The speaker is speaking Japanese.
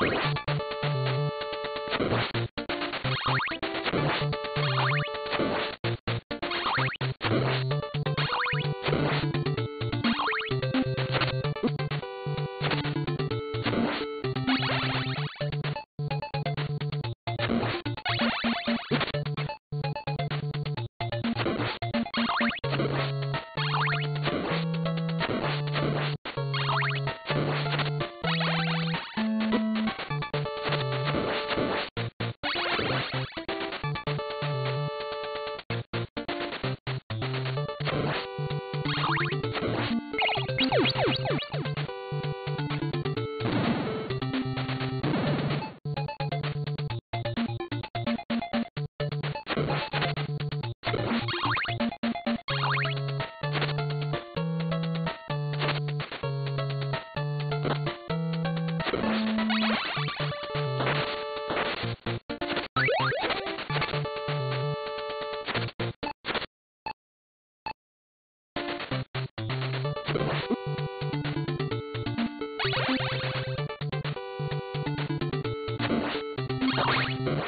you